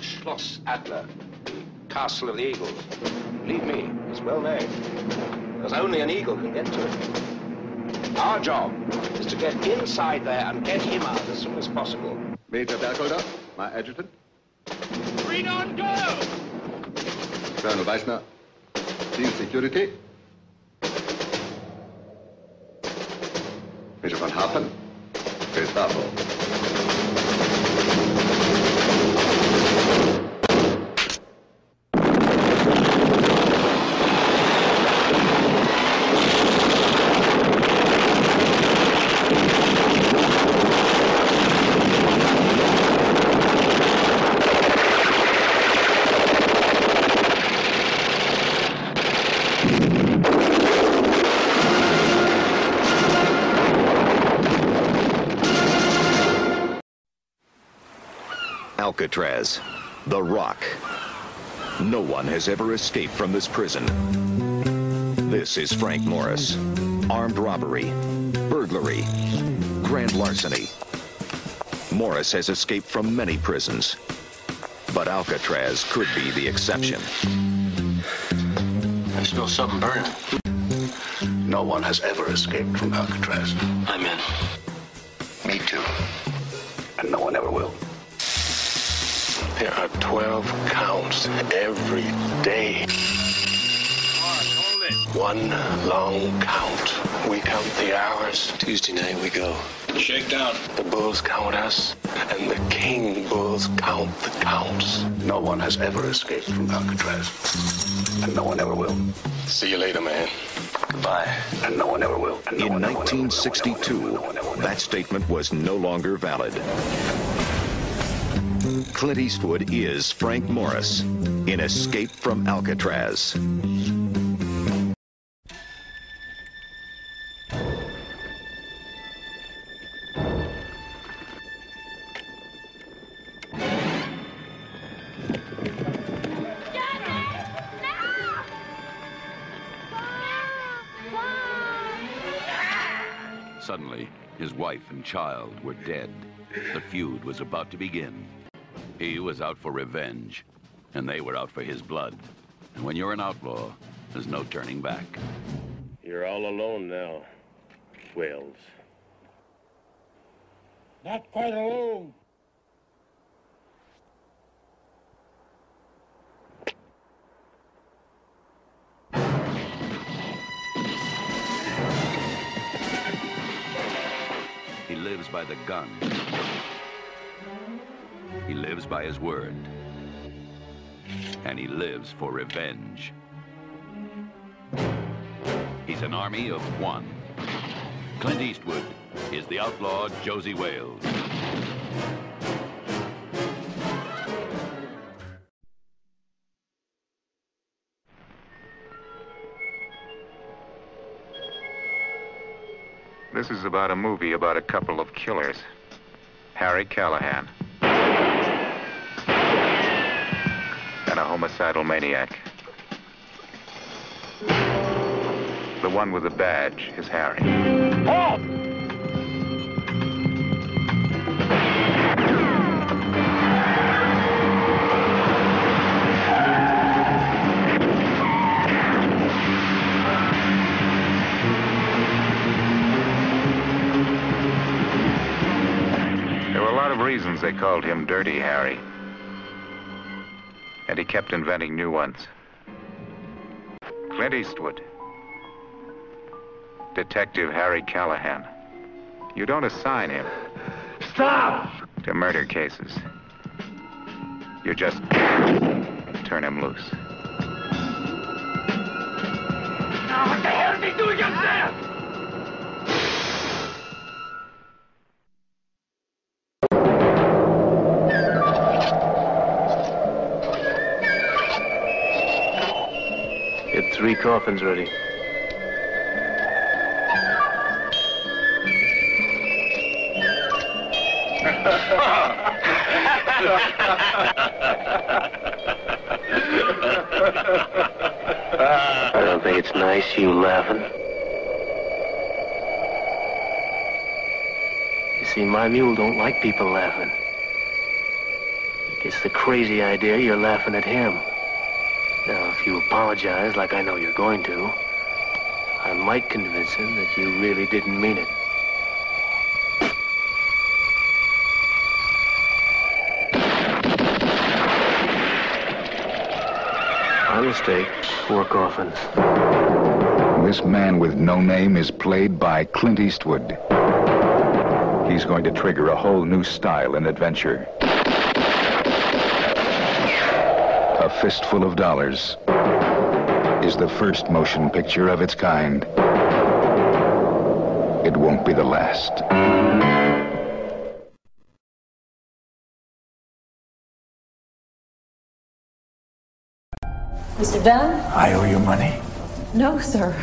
Schloss Adler, the Castle of the Eagles. Believe me, it's well known. Because only an eagle can get to it. Our job is to get inside there and get him out as soon as possible. Major Bergholder, my adjutant. Green on go! Colonel Weissner, team Security. Major von Hapen, Gestapo. Alcatraz, the rock. No one has ever escaped from this prison. This is Frank Morris. Armed robbery, burglary, grand larceny. Morris has escaped from many prisons, but Alcatraz could be the exception. I smell something burning. No one has ever escaped from Alcatraz. I'm in. Me too. And no one ever will. There are 12 counts every day. One long count. We count the hours. Tuesday night we go. Shake down. The bulls count us, and the king bulls count the counts. No one has ever escaped from Alcatraz. And no one ever will. See you later, man. Goodbye. And no one ever will. And no In one ever will. 1962, that statement was no longer valid. Clint Eastwood is Frank Morris in Escape from Alcatraz. Suddenly, his wife and child were dead. The feud was about to begin. He was out for revenge, and they were out for his blood. And when you're an outlaw, there's no turning back. You're all alone now, Wales. Not quite alone. He lives by the gun. Lives by his word. And he lives for revenge. He's an army of one. Clint Eastwood is the outlaw Josey Wales. This is about a movie about a couple of killers. Harry Callahan. And a homicidal maniac. The one with the badge is Harry. There were a lot of reasons they called him Dirty Harry. And he kept inventing new ones. Clint Eastwood. Detective Harry Callahan. You don't assign him Stop! to murder cases. You just turn him loose. Now, what the hell is he doing up there? Three coffins ready. I don't think it's nice you laughing. You see, my mule don't like people laughing. It's the crazy idea you're laughing at him. Now, if you apologize like I know you're going to, I might convince him that you really didn't mean it. My mistake. Four coffins. This man with no name is played by Clint Eastwood. He's going to trigger a whole new style in adventure. A Fistful of Dollars is the first motion picture of its kind. It won't be the last. Mr. Dunn? I owe you money. No, sir.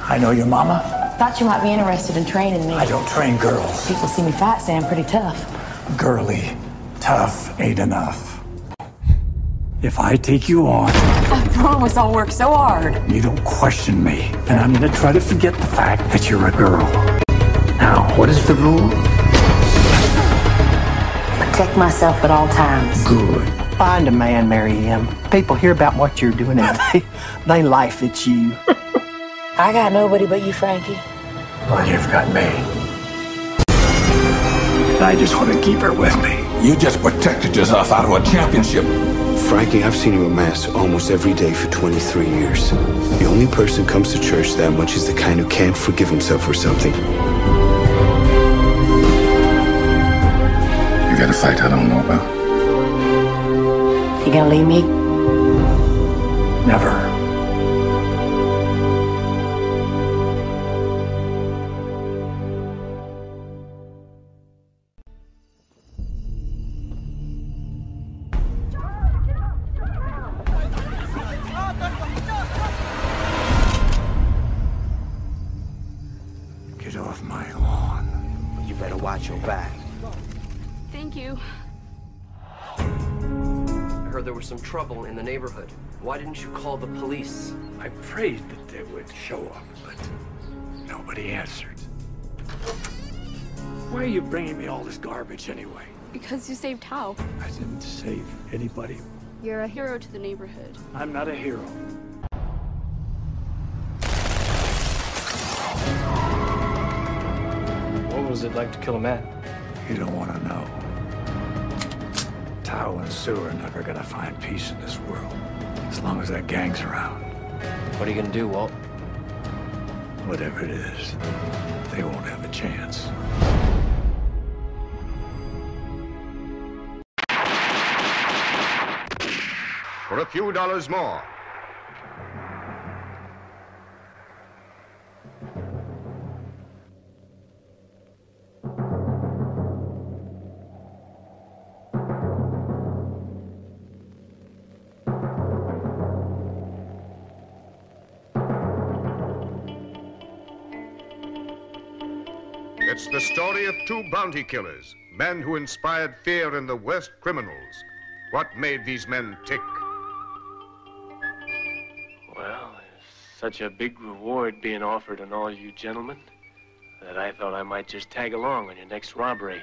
I know your mama. Thought you might be interested in training me. I don't train girls. People see me fight, say I'm pretty tough. Girly, tough ain't enough. If I take you on, I promise I'll work so hard. you don't question me. And I'm gonna try to forget the fact that you're a girl. Now, what is the rule? Protect myself at all times. Good. Find a man, marry him. People hear about what you're doing and they, they laugh at you. I got nobody but you, Frankie. Well, you've got me. I just want to keep her with me. You just protected yourself out of a championship. Frankie, I've seen you at Mass almost every day for 23 years. The only person who comes to church that much is the kind who can't forgive himself for something. You got a fight I don't know about. You gonna leave me? Never. There was some trouble in the neighborhood. Why didn't you call the police? I prayed that they would show up, but nobody answered. Why are you bringing me all this garbage anyway? Because you saved Hal. I didn't save anybody. You're a hero to the neighborhood. I'm not a hero. What was it like to kill a man? You don't want to know. Thao and Sue are never gonna find peace in this world. As long as that gang's around. What are you gonna do, Walt? Whatever it is, they won't have a chance. For a few dollars more. It's the story of two bounty killers, men who inspired fear in the worst criminals. What made these men tick? Well, there's such a big reward being offered on all you gentlemen that I thought I might just tag along on your next robbery.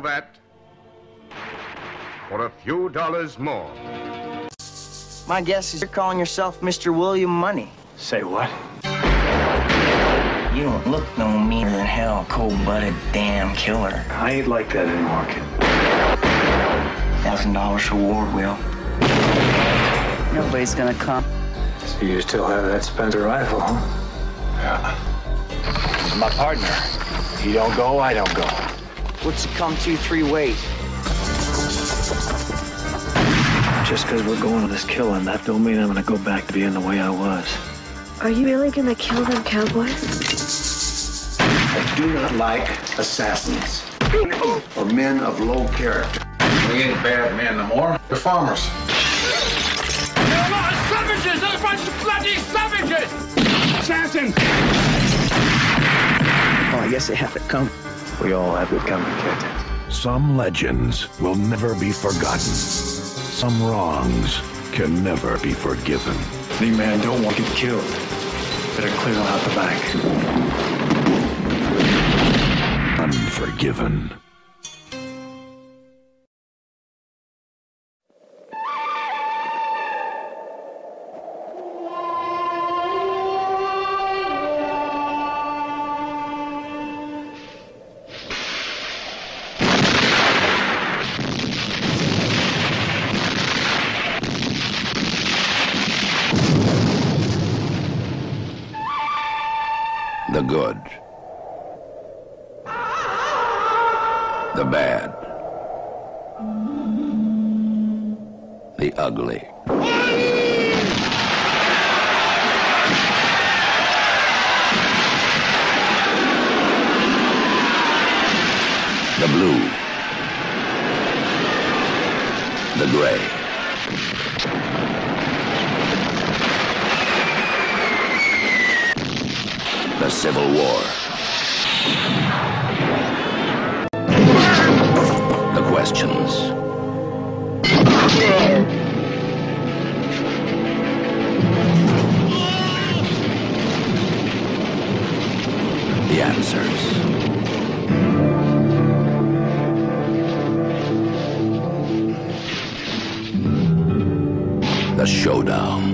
All that for a few dollars more. My guess is you're calling yourself Mr. William Munny. Say what? You don't look no meaner than hell, cold-blooded damn killer. I ain't like that anymore, kid. Thousand dollars reward, Will. Nobody's gonna come. So you still have that Spencer rifle, huh? Yeah. He's my partner. He don't go, I don't go. What's it come to three ways? Just because we're going to this killing, that don't mean I'm gonna go back to being the way I was. Are you really gonna kill them cowboys? I do not like assassins or men of low character. We ain't bad men no more. We're farmers. You're a lot of savages! Those bunch of bloody savages! assassin! Oh, I guess they have it come. We all have it coming, kid. Some legends will never be forgotten. Some wrongs can never be forgiven. Any man don't want to get killed. Better clear him out the back. Unforgiven. The good. The bad. The ugly. The blue. The gray. The Civil War. The questions. The answers. The showdown.